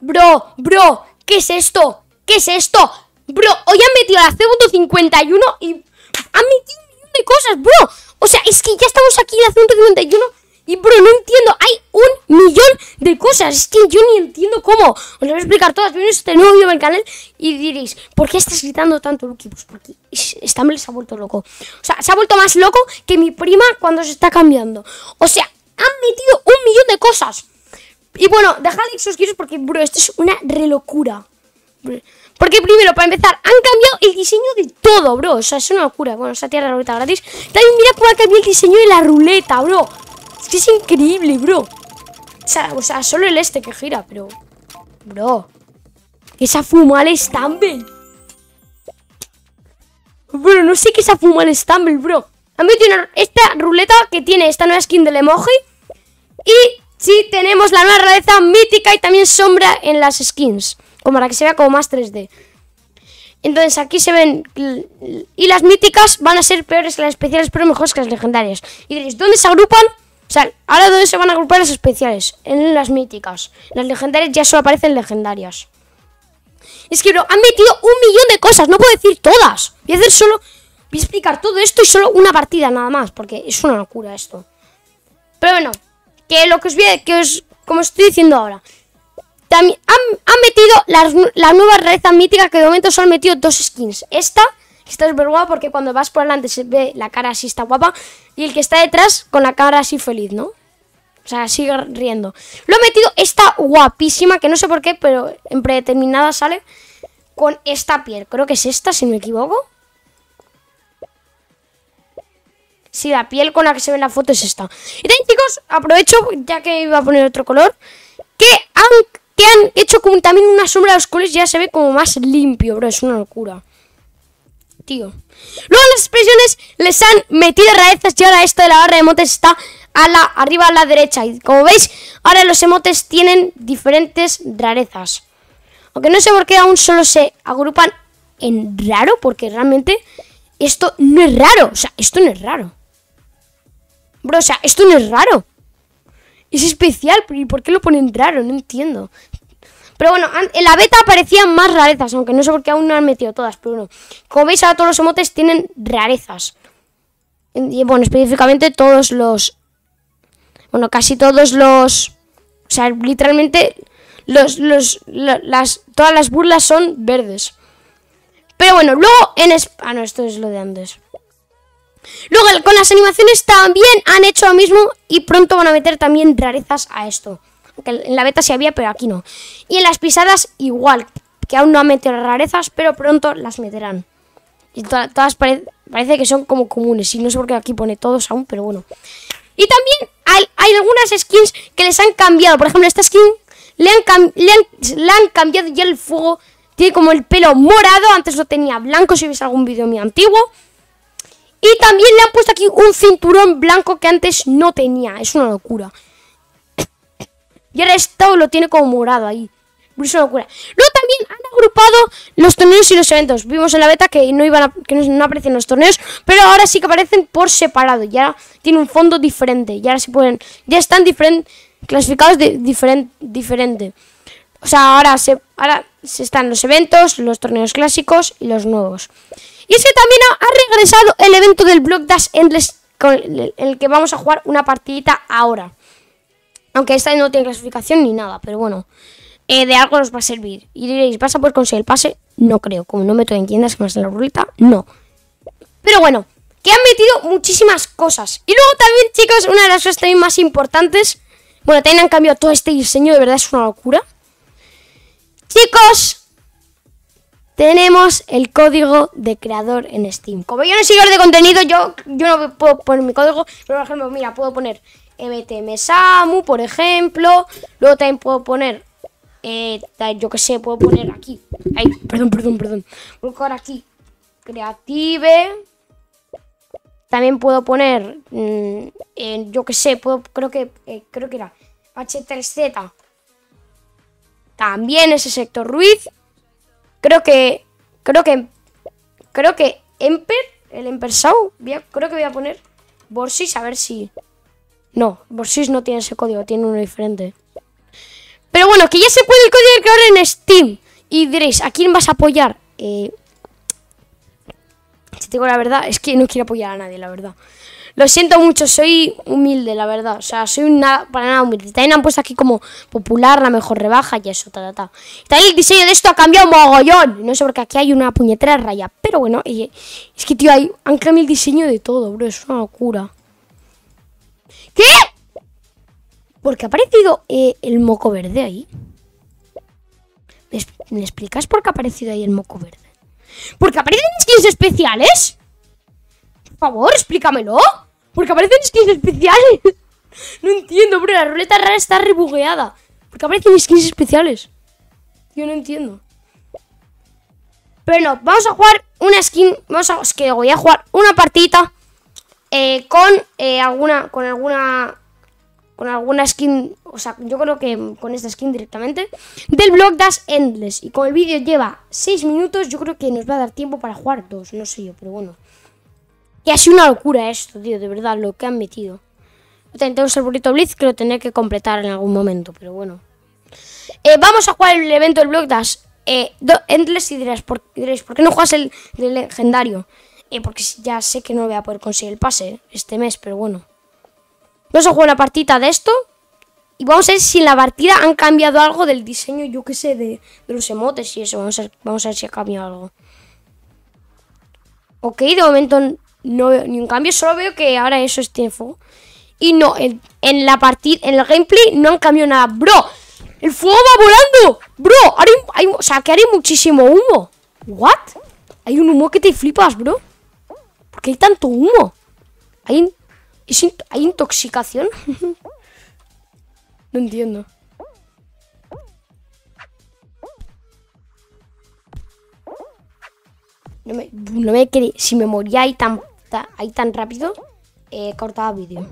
Bro, bro, ¿qué es esto? ¿Qué es esto? Bro, hoy han metido la C.51 y han metido un millón de cosas, bro. O sea, es que ya estamos aquí en la C.51 y, bro, no entiendo. Hay un millón de cosas. Es que yo ni entiendo cómo. Os lo voy a explicar todas. Bienvenidos a este nuevo vídeo en el canal y diréis, ¿por qué estás gritando tanto, Lucky? Pues porque Stumble se ha vuelto loco. O sea, se ha vuelto más loco que mi prima cuando se está cambiando. O sea, han metido un millón de cosas. Y bueno, dejadle suscribiros porque, bro, esto es una relocura. Porque primero, para empezar, han cambiado el diseño de todo, bro. O sea, es una locura. Bueno, esa tierra ruleta gratis. También mira cómo ha cambiado el diseño de la ruleta, bro. Es que es increíble, bro. O sea, solo el este que gira, pero... Bro. Esa fuma el Stumble. Bro, no sé qué esa fuma el Stumble, bro. Han metido esta ruleta que tiene esta nueva skin del emoji. Y sí, tenemos la nueva rareza mítica y también sombra en las skins. Como para que se vea como más 3D. Entonces aquí se ven... Y las míticas van a ser peores que las especiales, pero mejores que las legendarias. Y diréis, ¿dónde se agrupan? O sea, ahora dónde se van a agrupar las especiales. En las míticas. Las legendarias ya solo aparecen legendarias. Es que, bro, han metido un millón de cosas. No puedo decir todas. Voy a hacer solo... Voy a explicar todo esto y solo una partida nada más. Porque es una locura esto. Pero bueno, que lo que os voy a... Que os, como estoy diciendo ahora. También han, metido la, nueva rareza mítica que de momento solo han metido dos skins. Esta, que está súper guapa porque cuando vas por delante se ve la cara así está guapa. Y el que está detrás con la cara así feliz, ¿no? O sea, sigue riendo. Lo he metido esta guapísima, que no sé por qué, pero en predeterminada sale con esta piel. Creo que es esta, si no me equivoco. Sí, la piel con la que se ve en la foto es esta. Y también, chicos, aprovecho, ya que iba a poner otro color, que han que han hecho también una sombra de los colores ya se ve como más limpio, bro. Es una locura. Tío. Luego las expresiones les han metido rarezas y ahora esto de la barra de emotes está a la, arriba a la derecha. Y como veis, ahora los emotes tienen diferentes rarezas. Aunque no sé por qué aún solo se agrupan en raro, porque realmente esto no es raro. O sea, esto no es raro. Bro, o sea, esto no es raro. Es especial, pero ¿y por qué lo ponen raro? No entiendo. Pero bueno, en la beta aparecían más rarezas, aunque no sé por qué aún no han metido todas, pero bueno. Como veis, ahora todos los emotes tienen rarezas. Y bueno, específicamente todos los... Bueno, casi todos los... O sea, literalmente los, los, las, todas las burlas son verdes. Pero bueno, luego en... Ah, no, esto es lo de antes. Luego con las animaciones también han hecho lo mismo y pronto van a meter también rarezas a esto. Que en la beta sí había, pero aquí no. Y en las pisadas igual, que aún no han metido rarezas, pero pronto las meterán. Y todas parece que son como comunes. Y no sé por qué aquí pone todos aún, pero bueno. Y también hay, algunas skins que les han cambiado. Por ejemplo, esta skin le han, cambiado ya el fuego. Tiene como el pelo morado. Antes lo tenía blanco, si ves algún vídeo mío antiguo. Y también le han puesto aquí un cinturón blanco que antes no tenía. Es una locura. Y ahora esto lo tiene como morado ahí. Es una locura. Luego también han agrupado los torneos y los eventos. Vimos en la beta que no iban que no aparecen los torneos, pero ahora sí que aparecen por separado. Ya tiene un fondo diferente. Y ahora se pueden. Ya están clasificados de diferente. O sea, ahora se, ahora se están los eventos, los torneos clásicos y los nuevos. Y es que también ha, regresado el evento del Block Dash Endless con el, que vamos a jugar una partidita ahora. Aunque esta no tiene clasificación ni nada, pero bueno. Eh, de algo nos va a servir. Y diréis, ¿vas a poder conseguir el pase? No creo. Como no meto en tiendas que me en la ruleta, no. Pero bueno, que han metido muchísimas cosas. Y luego también, chicos, una de las cosas también más importantes. Bueno, también han cambiado todo este diseño, de verdad es una locura. Chicos, tenemos el código de creador en Steam. Como yo no soy de contenido, yo, yo no puedo poner mi código, pero por ejemplo, mira, puedo poner MTM Samu, por ejemplo. Luego también puedo poner, eh, yo que sé, puedo poner aquí. Ay, perdón, perdón, perdón. Puedo poner aquí Creative. También puedo poner, mm, yo que sé, puedo, creo que, eh, creo que era H3Z. También ese sector Ruiz. Creo que. Creo que. Creo que Emper. El Emper Sau. creo que voy a poner Borsis a ver si. No, Borsis no tiene ese código, tiene uno diferente. Pero bueno, que ya se puede el código de creador en Steam. Y diréis, ¿a quién vas a apoyar? Eh, si digo la verdad, es que no quiero apoyar a nadie, la verdad. Lo siento mucho, soy humilde, la verdad. O sea, soy para nada humilde. También han puesto aquí como popular, la mejor rebaja y eso, ta, ta, ta. También el diseño de esto ha cambiado mogollón. No sé por qué aquí hay una puñetera raya. Pero bueno, es que, tío, hay, han cambiado el diseño de todo, bro. Es una locura. ¿Qué? Porque ha aparecido eh, el moco verde ahí. ¿Me, explicas por qué ha aparecido ahí el moco verde? ¿Porque aparecen skins especiales? Por favor, explícamelo. Porque aparecen skins especiales. No entiendo, bro. La ruleta rara está rebugueada. Porque aparecen skins especiales. Yo no entiendo. Pero no, vamos a jugar una skin. Vamos a. Es que voy a jugar una partida. Eh, con eh, alguna. Con alguna con alguna skin, o sea, yo creo que con esta skin directamente, del blog Das Endless. Y como el vídeo lleva 6 minutos, yo creo que nos va a dar tiempo para jugar dos, no sé yo, pero bueno. Y ha sido una locura esto, tío, de verdad, lo que han metido. Tenemos el burrito Blitz que lo tendré que completar en algún momento, pero bueno. Eh, vamos a jugar el evento del blog Das eh, Endless y diréis ¿por, ¿por qué no juegas el, legendario? Eh, porque ya sé que no voy a poder conseguir el pase este mes, pero bueno. Vamos a jugar una partida de esto. Y vamos a ver si en la partida han cambiado algo del diseño, yo qué sé, de, los emotes y eso. Vamos a, vamos a ver si ha cambiado algo. Ok, de momento no veo ni un cambio. Solo veo que ahora eso es tiempo. Y no, en, la partida, en el gameplay no han cambiado nada. ¡Bro! ¡El fuego va volando! ¡Bro! hay, o sea, que haré muchísimo humo. ¿What? Hay un humo que te flipas, bro. ¿Por qué hay tanto humo? Hay ¿Hay intoxicación? no entiendo. No me, no me Si me moría ahí tan, ahí tan rápido, eh, cortaba vídeo.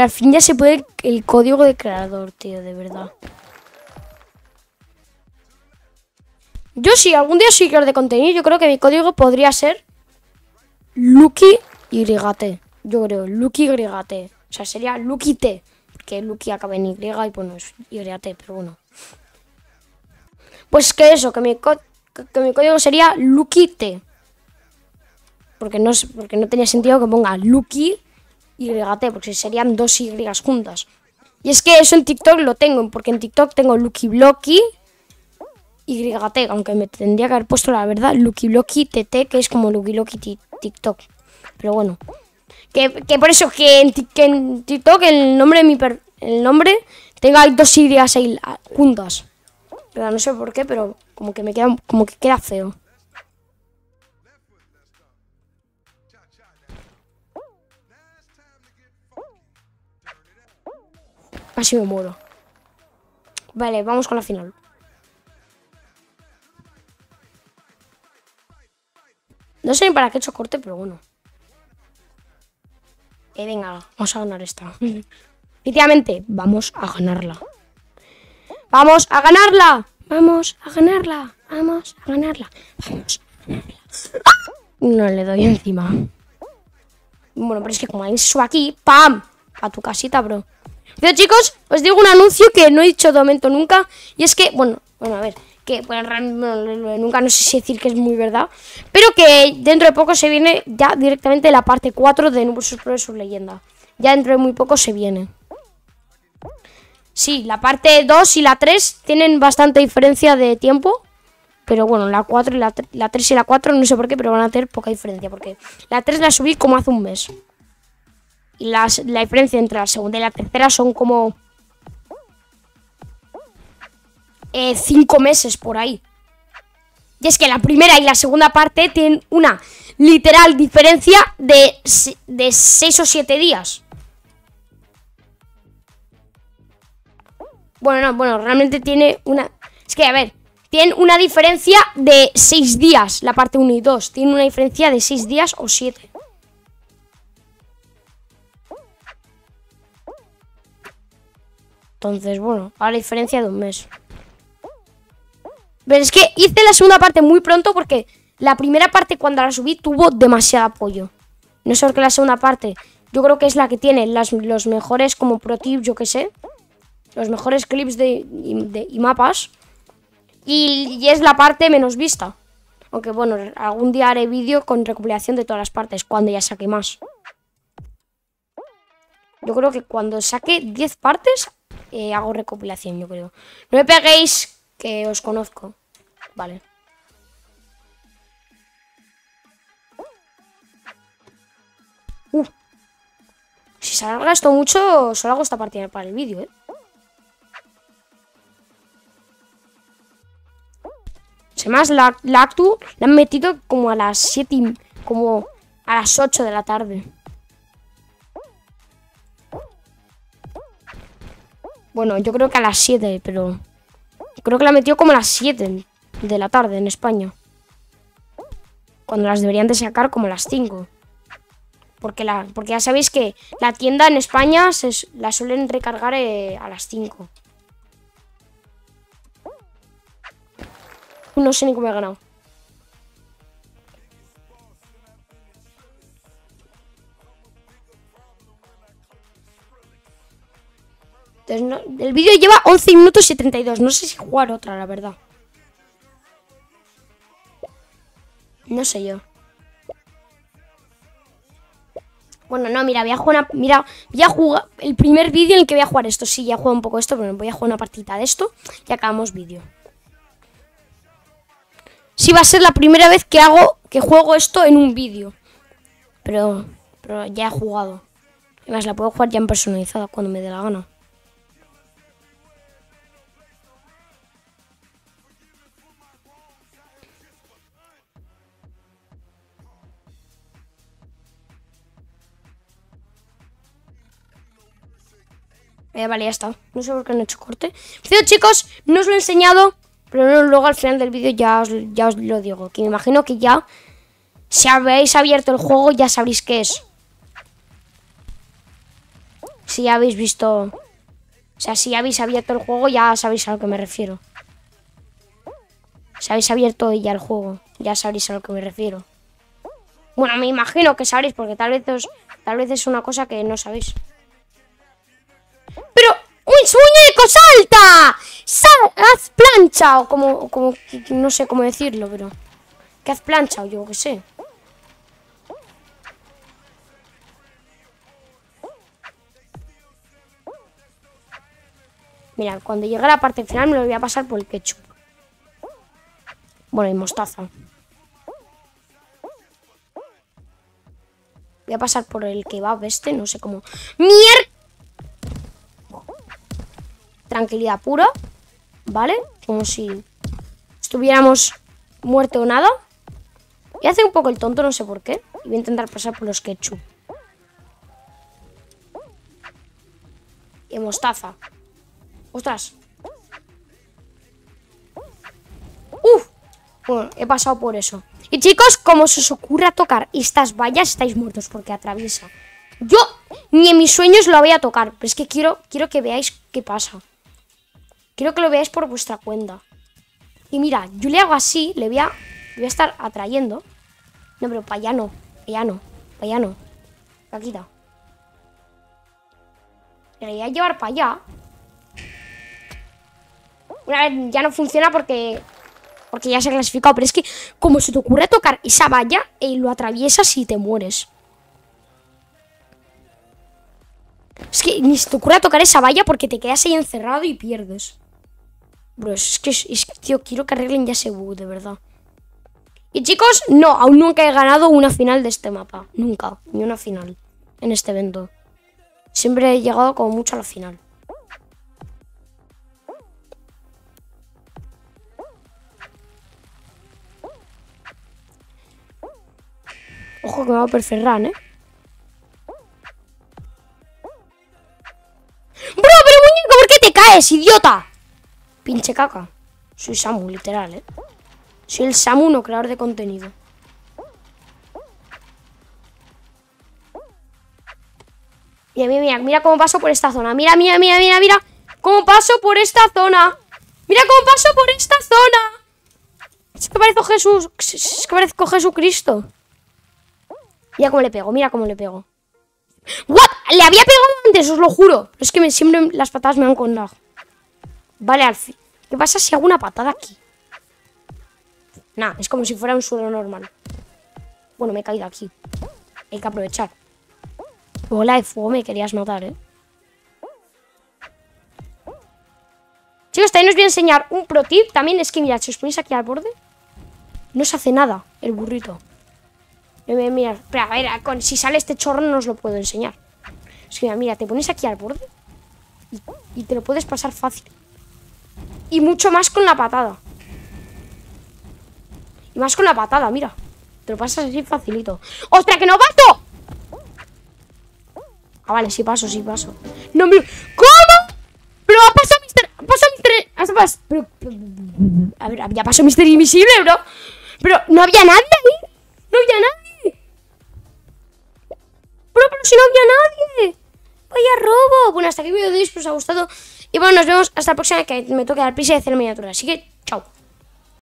Al fin ya se puede el código de creador, tío, de verdad. Yo sí, algún día sí quiero de contenido. Yo creo que mi código podría ser Lucky Y. Yo creo, Lucky Y. O sea, sería Lucky T. Porque Lucky acaba en Y y pues no es YT, pero bueno. Pues que eso, que mi, que mi código sería Lucky T. Porque no, porque no tenía sentido que ponga Lucky YT, porque serían dos Y juntas. Y es que eso en TikTok lo tengo, porque en TikTok tengo Lucky Blocky YT, aunque me tendría que haber puesto la verdad Lucky Blocky TT, que es como Lucky Blocky TikTok. Pero bueno. Que, por eso que en, TikTok el nombre de mi el nombre tenga dos Y ahí juntas. Pero no sé por qué, pero como que me queda como que queda feo. Casi me muero. Vale, vamos con la final. No sé ni para qué he hecho corte, pero bueno. Eh, venga, vamos a ganar esta. Efectivamente, vamos a ganarla. ¡Vamos a ganarla! ¡Vamos a ganarla! ¡Vamos a ganarla! ¡Vamos a ganarla! No le doy encima. Bueno, pero es que como se sube aquí, ¡pam! A tu casita, bro. Pero chicos, os digo un anuncio que no he dicho de momento nunca. Y es que, bueno, bueno, a ver, que bueno, nunca no sé si decir que es muy verdad. Pero que dentro de poco se viene ya directamente la parte 4 de Nuevos Pro Leyenda. Ya dentro de muy poco se viene. Sí, la parte 2 y la 3 tienen bastante diferencia de tiempo. Pero bueno, la 4 y la, la 3 y la 4 no sé por qué, pero van a tener poca diferencia. Porque la 3 la subí como hace un mes. Y la diferencia entre la segunda y la tercera son como... Eh, cinco meses por ahí. Y es que la primera y la segunda parte tienen una literal diferencia de, de 6 o 7 días. Bueno, no, bueno, realmente tiene una... Es que, a ver, tienen una diferencia de 6 días, la parte 1 y 2. Tienen una diferencia de 6 días o 7. Entonces, bueno, a la diferencia de un mes. Pero es que hice la segunda parte muy pronto porque la primera parte cuando la subí tuvo demasiado apoyo. No sé por qué la segunda parte. Yo creo que es la que tiene las, los mejores como pro tips, yo que sé. Los mejores clips de, y mapas. Y, y, es la parte menos vista. Aunque bueno, algún día haré vídeo con recopilación de todas las partes, cuando ya saque más. Yo creo que cuando saque 10 partes, eh, hago recopilación, yo creo. No me peguéis, que os conozco. Vale. Uh. Si se alarga esto mucho, solo hago esta partida para el vídeo, ¿eh? más la, la Actu la han metido como a las 7, como a las 8 de la tarde. Bueno, yo creo que a las 7, pero... Creo que la metió como a las 7 de la tarde en España. Cuando las deberían de sacar como a las 5. Porque, la, porque ya sabéis que la tienda en España se, la suelen recargar eh, a las 5. No sé ni cómo he ganado. El vídeo lleva 11 minutos y 32. No sé si jugar otra, la verdad. No sé yo. Bueno, no, mira, voy a jugar Mira, voy a jugar... El primer vídeo en el que voy a jugar esto. Sí, ya juego un poco esto, pero voy a jugar una partita de esto y acabamos vídeo. Sí va a ser la primera vez que hago... Que juego esto en un vídeo. Pero... Pero ya he jugado. Además, la puedo jugar ya en personalizada cuando me dé la gana. Eh, vale, ya está. No sé por qué no he hecho corte. Pero chicos, no os lo he enseñado. Pero luego al final del vídeo ya os, ya os lo digo. Que me imagino que ya, si habéis abierto el juego, ya sabréis qué es. Si ya habéis visto... O sea, si habéis abierto el juego, ya sabéis a lo que me refiero. Si habéis abierto ya el juego, ya sabréis a lo que me refiero. Bueno, me imagino que sabréis, porque tal vez, tal vez es una cosa que no sabéis. ¡Pero! ¡Un muñeco! ¡Salta! ¡Sal! ¡Haz plancha! O como, como... No sé cómo decirlo, pero... ¿Qué haz plancha? O yo qué sé. Mira, cuando llegue a la parte final me lo voy a pasar por el ketchup. Bueno, y mostaza. Voy a pasar por el kebab este, no sé cómo... ¡Mier! Tranquilidad pura, ¿vale? Como si estuviéramos muerto o nada. Y hace un poco el tonto, no sé por qué. Y voy a intentar pasar por los ketchup. Y mostaza. ¡Ostras! ¡Uf! Bueno, he pasado por eso. Y chicos, como se os ocurra tocar estas vallas, estáis muertos porque atraviesa. Yo ni en mis sueños lo voy a tocar. Pero es que quiero, quiero que veáis qué pasa. Quiero que lo veáis por vuestra cuenta. Y mira, yo le hago así, le voy a, voy a estar atrayendo. No, pero para allá no, para allá no, para allá no. Paquita. Le voy a llevar para allá. Una vez ya no funciona porque porque ya se ha clasificado. Pero es que, como se te ocurre tocar esa valla, y lo atraviesas y te mueres. Es que ni se te ocurre tocar esa valla porque te quedas ahí encerrado y pierdes. Bro, es que, es tío, quiero que arreglen ya ese bug, de verdad. Y chicos, no, aún nunca he ganado una final de este mapa. Nunca, ni una final en este evento. Siempre he llegado como mucho a la final. Ojo que me va a perferrar, ¿eh? Caes, idiota? Pinche caca. Soy Samu, literal, ¿eh? Soy el Samu, no creador de contenido. Mira, mira, mira, mira cómo paso por esta zona. Mira, mira, mira, mira, mira. cómo paso por esta zona. Mira cómo paso por esta zona. Es que parezco Jesús. Es que parezco Jesucristo. Mira cómo le pego, mira cómo le pego. ¿What? Le había pegado antes, os lo juro. Es que siempre las patadas me han contado. Vale, al fin. ¿Qué pasa si hago una patada aquí? Nah, es como si fuera un suelo normal. Bueno, me he caído aquí. Hay que aprovechar. Bola de fuego me querías matar, ¿eh? Chicos, también os voy a enseñar un pro tip. También es que, mirad, si os ponéis aquí al borde, no se hace nada el burrito. Mira, espera, a ver, con, si sale este chorro no os lo puedo enseñar. Es que, mira, te pones aquí al borde y, te lo puedes pasar fácil. Y mucho más con la patada. Y más con la patada, mira. Te lo pasas así facilito. ¡Ostras, que no paso! Ah, vale, sí paso, sí paso. No me... ¿Cómo? Pero ha pasado Mister... Ha pasado Mister... Pas... Pero... A ver, ya pasó Mister Invisible, bro. Pero no había nadie ahí. No había nadie. Bro, pero si no había nadie. Vaya robo. Bueno, hasta aquí el vídeo de hoy. Espero os ha gustado. Y bueno, nos vemos hasta la próxima que me toque dar prisa y hacer miniatura. Así que